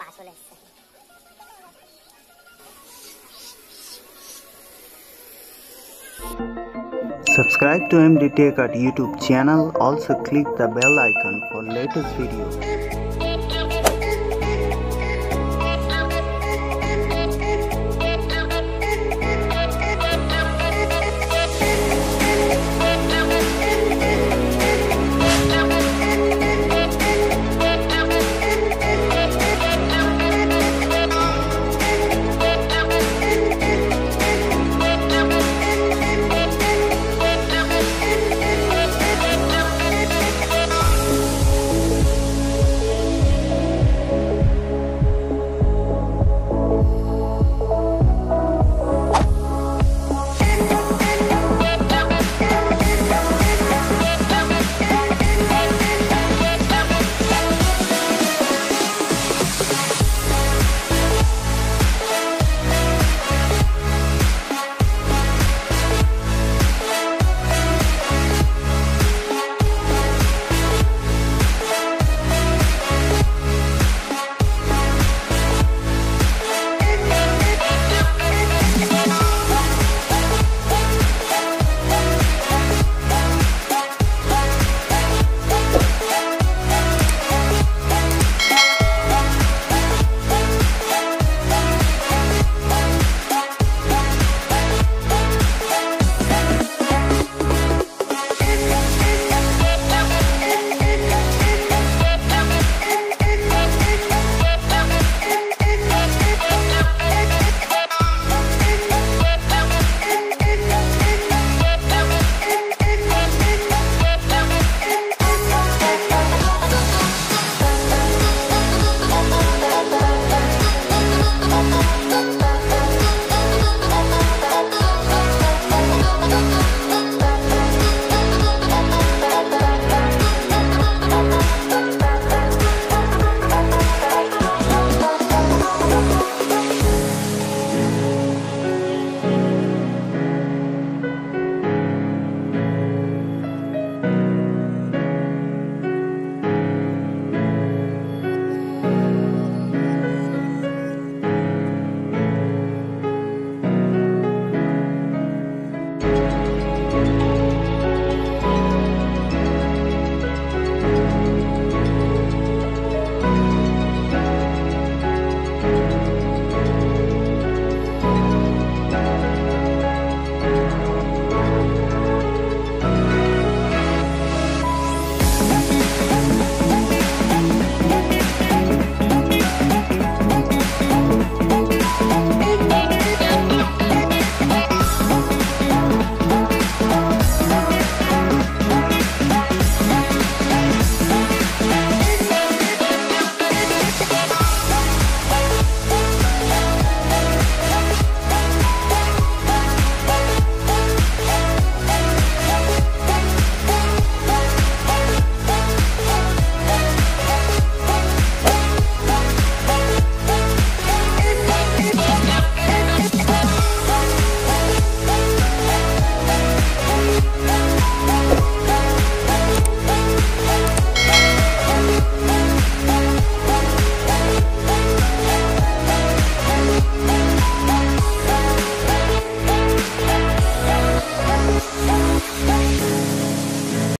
পা Subscribe to MD Tech at YouTube channel. Also click the bell icon for latest videos.